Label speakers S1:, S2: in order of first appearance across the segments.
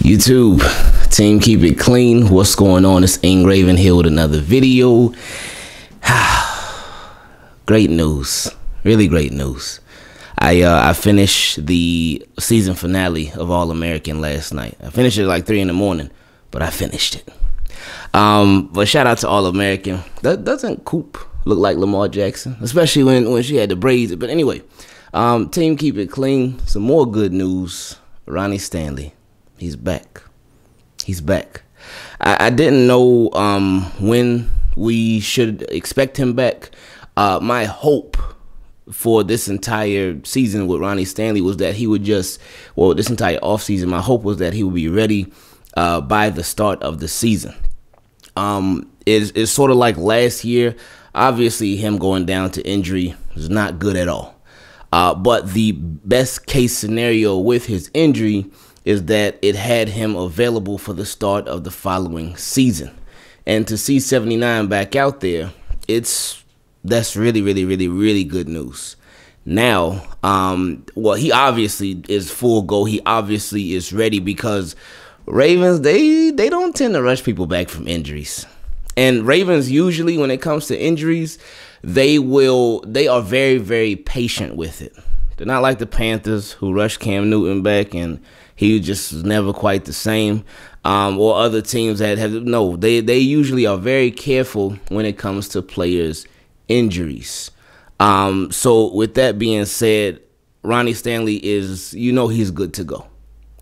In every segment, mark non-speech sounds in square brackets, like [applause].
S1: YouTube, team keep it clean. What's going on? It's Ingraven here with another video. [sighs] great news, really great news. I uh, I finished the season finale of All American last night. I finished it like three in the morning, but I finished it. Um, but shout out to All American. That doesn't Coop look like Lamar Jackson, especially when when she had the braids. But anyway, um, team keep it clean. Some more good news. Ronnie Stanley He's back. He's back. I, I didn't know um, when we should expect him back. Uh, my hope for this entire season with Ronnie Stanley was that he would just, well, this entire offseason, my hope was that he would be ready uh, by the start of the season. Um, it's, it's sort of like last year. Obviously, him going down to injury is not good at all. Uh, but the best case scenario with his injury is that it had him available for the start of the following season. And to see 79 back out there, it's that's really, really, really, really good news. Now, um, well, he obviously is full go. He obviously is ready because Ravens they they don't tend to rush people back from injuries. And Ravens usually when it comes to injuries, they will they are very very patient with it. They're not like the Panthers who rushed Cam Newton back and he just was never quite the same. Um, or other teams that have no, they they usually are very careful when it comes to players' injuries. Um, so with that being said, Ronnie Stanley is you know he's good to go.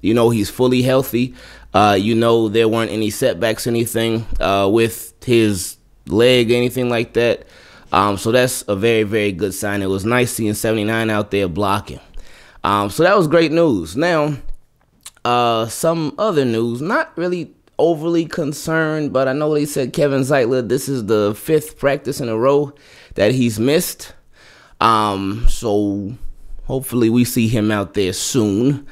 S1: You know he's fully healthy. Uh, you know there weren't any setbacks, anything uh, with his leg, anything like that. Um, so that's a very very good sign. It was nice seeing 79 out there blocking. Um, so that was great news. Now uh, some other news, not really overly concerned, but I know they said Kevin Zeitler, this is the fifth practice in a row that he's missed. Um, so hopefully we see him out there soon.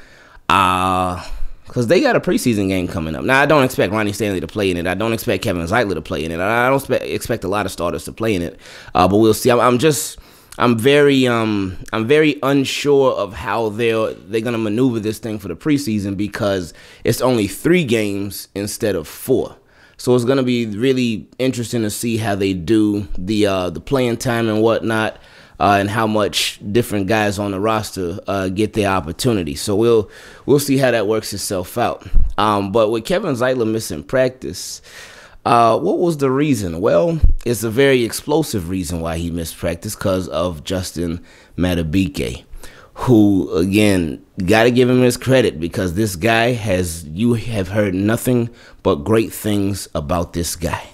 S1: Uh, because they got a preseason game coming up. Now, I don't expect Ronnie Stanley to play in it. I don't expect Kevin Zeitler to play in it. I don't expect, a lot of starters to play in it. Uh, but we'll see. I'm, I'm just I'm very um I'm very unsure of how they're they're gonna maneuver this thing for the preseason because it's only three games instead of four. So it's gonna be really interesting to see how they do the uh, the playing time and whatnot, uh, and how much different guys on the roster uh, get their opportunity. So we'll we'll see how that works itself out. Um, but with Kevin Zeitler missing practice, uh, what was the reason? Well, it's a very explosive reason why he missed practice because of Justin Madubuike, who, again, got to give him his credit because this guy has, you have heard nothing but great things about this guy.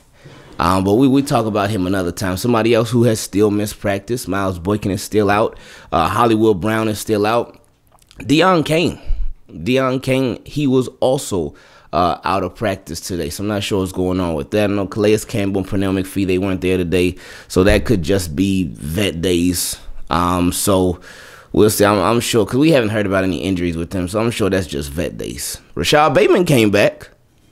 S1: Um, but we, we talk about him another time. Somebody else who has still missed practice, Miles Boykin is still out. Uh, Hollywood Brown is still out. Deon Cain. Deon Cain, he was also uh, out of practice today. So I'm not sure what's going on with that. I know Calais Campbell and Pernell McPhee, they weren't there today. So that could just be vet days. Um, so we'll see. I'm, I'm sure, because we haven't heard about any injuries with them. So I'm sure that's just vet days. Rashod Bateman came back.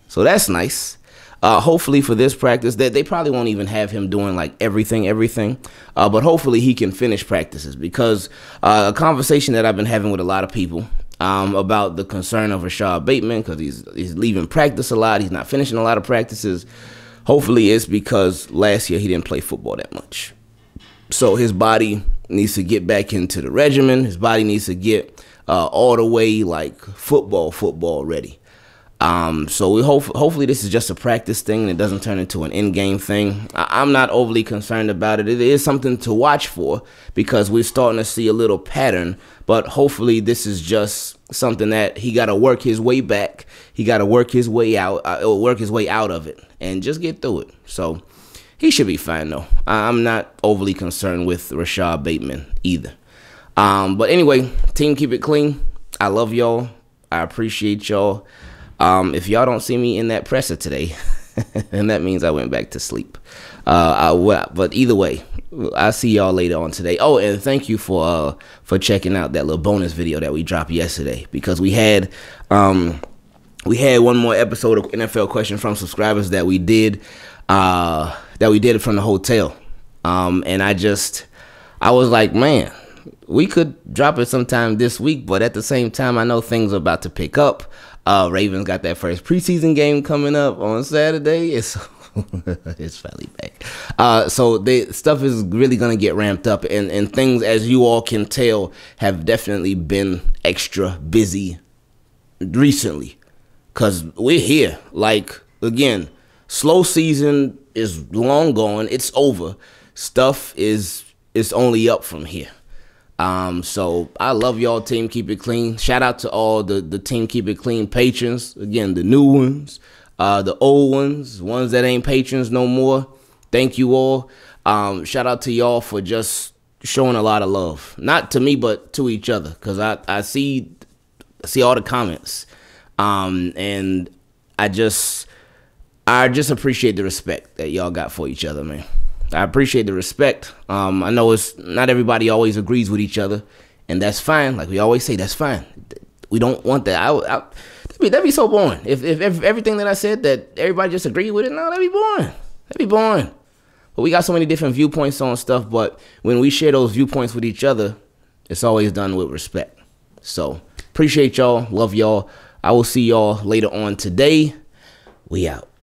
S1: So that's nice. Uh, hopefully for this practice, that they, they probably won't even have him doing like everything, everything. Uh, but hopefully he can finish practices because uh, a conversation that I've been having with a lot of people um, about the concern of Rashod Bateman because he's he's leaving practice a lot. He's not finishing a lot of practices. Hopefully, it's because last year he didn't play football that much. So his body needs to get back into the regimen. His body needs to get uh, all the way like football, football ready. Um, so we hope hopefully this is just a practice thing and it doesn't turn into an in-game thing. I, am not overly concerned about it. It is something to watch for because we're starting to see a little pattern. But hopefully this is just something that he got to work his way back. He got to work his way out, uh, work his way out of it, and just get through it. So he should be fine though. I'm not overly concerned with Rashod Bateman either. Um, but anyway, team, keep it clean. I love y'all. I appreciate y'all. Um, if y'all don't see me in that presser today, [laughs] then that means I went back to sleep. Uh, I, but either way, I'll see y'all later on today. Oh, and thank you for uh, for checking out that little bonus video that we dropped yesterday because we had um, we had one more episode of NFL question from subscribers that we did uh, that we did from the hotel, um, and I just I was like, man, we could drop it sometime this week, but at the same time, I know things are about to pick up. Uh, Ravens got that first preseason game coming up on Saturday. [laughs] It's it's fairly back. Uh, so the stuff is really gonna get ramped up, and and things, as you all can tell, have definitely been extra busy recently, cause we're here. Like again, slow season is long gone. It's over. Stuff is is only up from here. Um, so I love y'all team Keep It Clean. Shout out to all the the team Keep It Clean patrons. Again, the new ones, uh, the old ones, ones that ain't patrons no more. Thank you all. Um, shout out to y'all for just showing a lot of love, not to me but to each other, cause I I see see all the comments, um, and I just I just appreciate the respect that y'all got for each other, man. I appreciate the respect. Um, I know it's not everybody always agrees with each other, and that's fine. Like we always say, that's fine. We don't want that. I, I That'd be, that'd be so boring. If, if, if everything that I said that everybody just agreed with it, no, that'd be boring. That'd be boring. But we got so many different viewpoints on stuff. But when we share those viewpoints with each other, it's always done with respect. So appreciate y'all. Love y'all. I will see y'all later on today. We out.